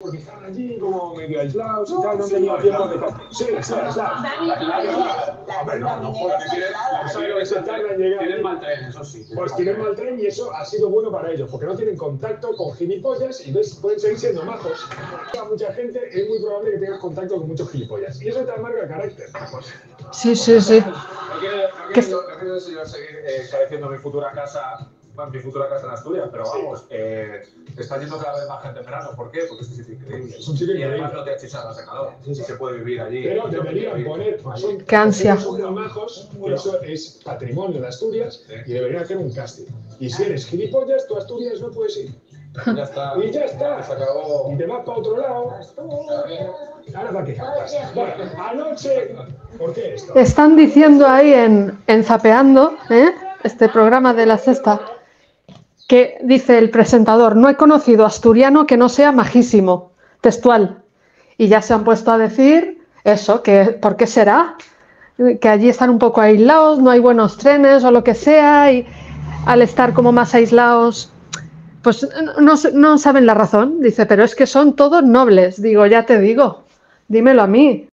porque estaban allí como medio aislados y tal, no tenían tiempo de... Sí, sí, aislados. A ver, no, no, porque tienen, mal tren, eso sí. Pues tienen mal tren y eso ha sido bueno para ellos, porque no tienen contacto con gilipollas y ves, pueden seguir siendo majos. A mucha gente es muy probable que tengas contacto con muchos gilipollas. Y eso te marca el carácter. Sí, sí, sí. No quiero, no ¿Qué quiero, no quiero seguir eh, encareciendo mi futura casa, mi futura casa en Asturias, pero vamos, eh, está yendo cada vez más gente en verano. ¿por qué? Porque es un sitio increíble. Es un sitio y además increíble. no te achicharras de calor. Sí, sí. Se puede vivir allí. Pero deberían poner, son, Qué ansia. son majos, que eso es patrimonio de Asturias, Sí. y deberían hacer un casting. Y si eres gilipollas, tú a Asturias no puedes ir. Ya está. Y ya está. Se acabó. Y te vas para otro lado. Ahora qué cantas. Bueno, anoche. ¿Por qué esto? Están diciendo ahí en, en Zapeando, ¿eh? este programa de la sexta, que dice el presentador, no he conocido asturiano que no sea majísimo, textual. Y ya se han puesto a decir eso, que ¿por qué será? Que allí están un poco aislados, no hay buenos trenes o lo que sea, y al estar como más aislados, pues no, no saben la razón. Dice, pero es que son todos nobles. Digo, ya te digo, dímelo a mí.